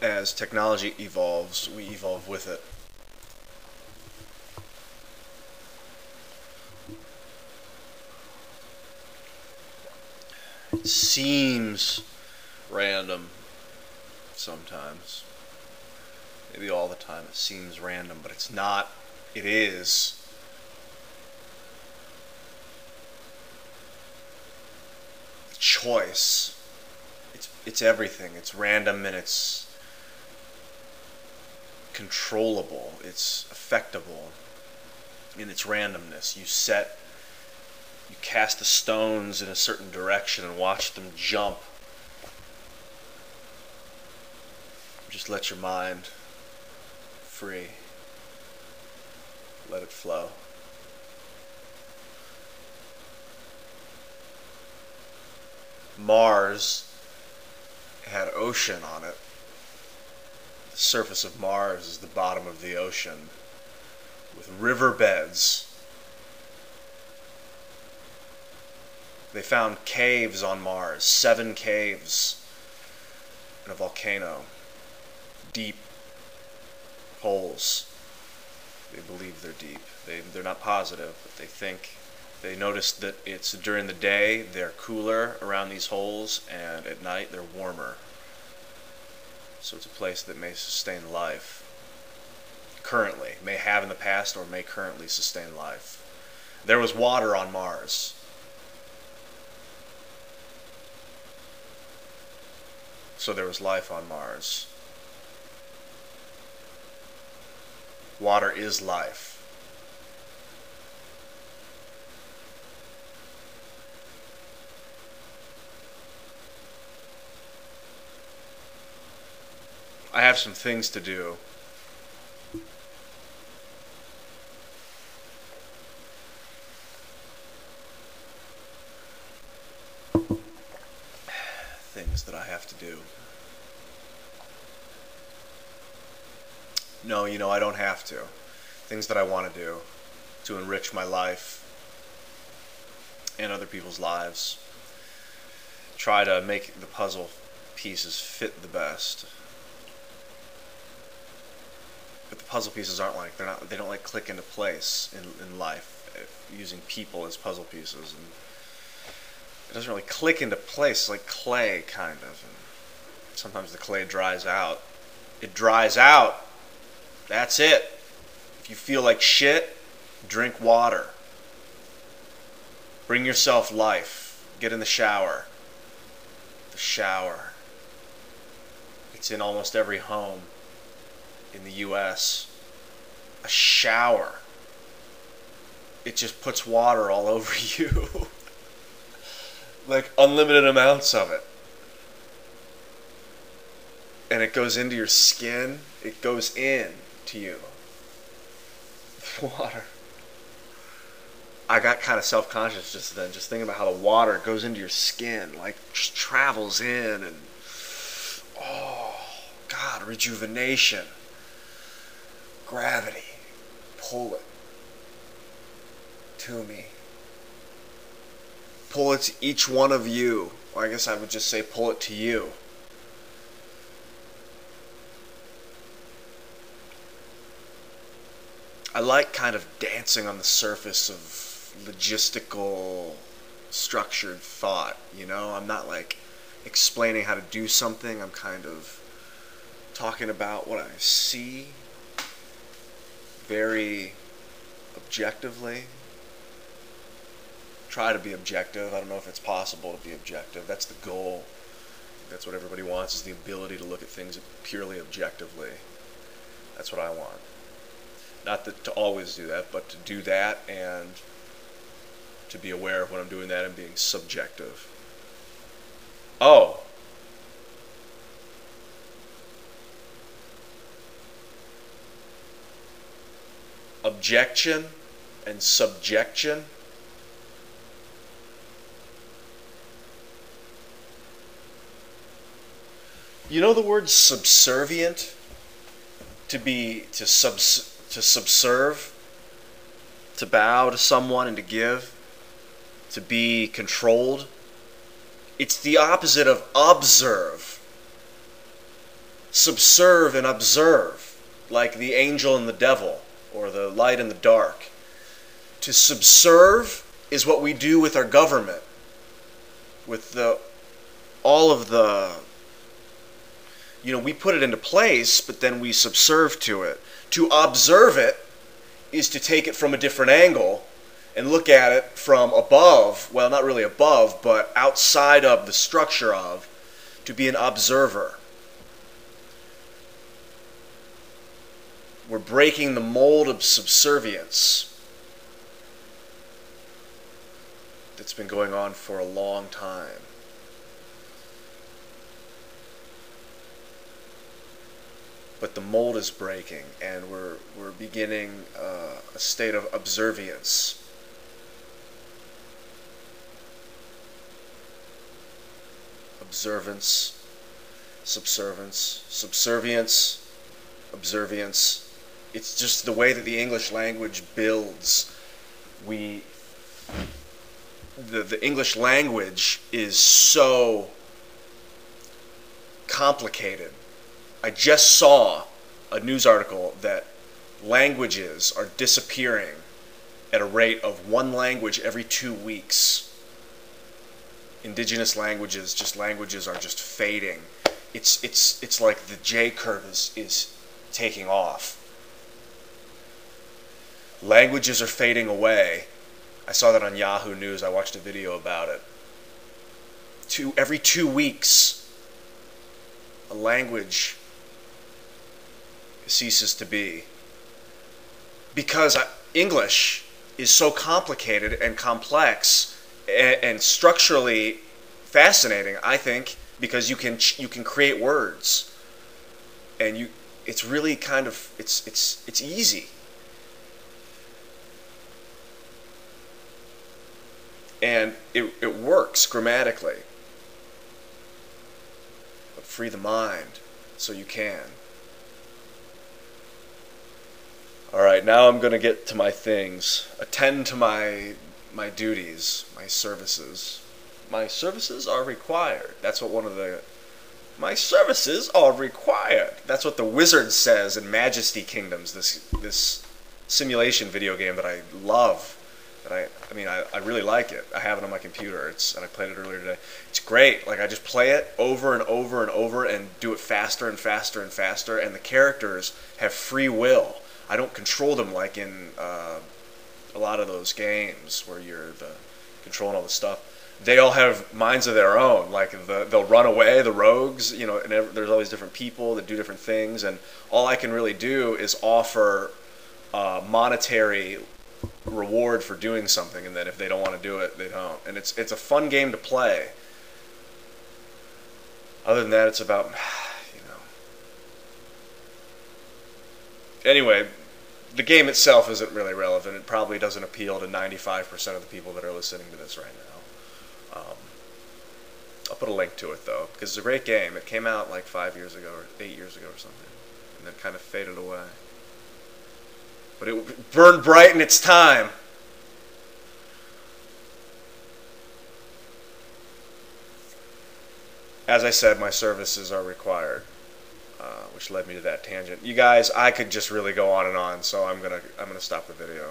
as technology evolves, we evolve with it. It seems random sometimes. Maybe all the time it seems random, but it's not. It is. choice. It's it's everything. It's random and it's controllable. It's affectable in its randomness. You set you cast the stones in a certain direction and watch them jump. Just let your mind free. Let it flow. Mars had ocean on it. Surface of Mars is the bottom of the ocean with riverbeds. They found caves on Mars, seven caves in a volcano, deep holes. They believe they're deep. They, they're not positive, but they think they noticed that it's during the day they're cooler around these holes, and at night they're warmer. So it's a place that may sustain life. Currently, may have in the past, or may currently sustain life. There was water on Mars. So there was life on Mars. Water is life. I have some things to do. Things that I have to do. No, you know, I don't have to. Things that I want to do to enrich my life and other people's lives. Try to make the puzzle pieces fit the best but the puzzle pieces aren't like they're not they don't like click into place in in life eh, using people as puzzle pieces and it doesn't really click into place like clay kind of and sometimes the clay dries out. It dries out. That's it. If you feel like shit drink water. Bring yourself life. Get in the shower. The shower. It's in almost every home in the US, a shower, it just puts water all over you. like unlimited amounts of it. And it goes into your skin, it goes in to you. Water. I got kind of self conscious just then, just thinking about how the water goes into your skin, like just travels in and oh, God, rejuvenation gravity. Pull it to me. Pull it to each one of you. Or I guess I would just say pull it to you. I like kind of dancing on the surface of logistical, structured thought. You know, I'm not like explaining how to do something, I'm kind of talking about what I see very objectively. Try to be objective. I don't know if it's possible to be objective. That's the goal. That's what everybody wants is the ability to look at things purely objectively. That's what I want. Not that to always do that, but to do that and to be aware of when I'm doing that and being subjective. Oh, objection and subjection. You know the word subservient? To be to subs to subserve, to bow to someone and to give, to be controlled. It's the opposite of observe. subserve and observe, like the angel and the devil, or the light and the dark. To subserve is what we do with our government, with the all of the you know, we put it into place, but then we subserve to it. To observe it is to take it from a different angle and look at it from above, well, not really above, but outside of the structure of, to be an observer. We're breaking the mold of subservience that's been going on for a long time. But the mold is breaking, and we're, we're beginning uh, a state of observience. Observance, subservience, subservience, observience. It's just the way that the English language builds. We the, the English language is so complicated. I just saw a news article that languages are disappearing at a rate of one language every two weeks. Indigenous languages, just languages are just fading. It's it's it's like the J curve is is taking off. Languages are fading away I saw that on Yahoo News. I watched a video about it. Two, every two weeks, a language ceases to be. Because uh, English is so complicated and complex and, and structurally fascinating, I think, because you can you can create words, and you it's really kind of it's it's it's easy and it, it works grammatically. But free the mind so you can. All right, now I'm going to get to my things. Attend to my my duties, my services. My services are required. That's what one of the my services are required. That's what the wizard says in Majesty Kingdoms, this this simulation video game that I love I, I mean, I, I really like it. I have it on my computer. It's and I played it earlier today. It's great. Like I just play it over and over and over and do it faster and faster and faster. And the characters have free will. I don't control them like in uh, a lot of those games where you're the controlling all the stuff. They all have minds of their own. Like the, they'll run away, the rogues. You know, and there's all these different people that do different things. And all I can really do is offer uh, monetary reward for doing something, and then if they don't want to do it, they don't. And it's it's a fun game to play. Other than that, it's about you know. Anyway, the game itself isn't really relevant. It probably doesn't appeal to 95% of the people that are listening to this right now. Um, I'll put a link to it though, because it's a great game. It came out like five years ago or eight years ago or something, and then kind of faded away but it burned bright in its time. As I said, my services are required, uh, which led me to that tangent. You guys, I could just really go on and on, so I'm gonna I'm gonna stop the video.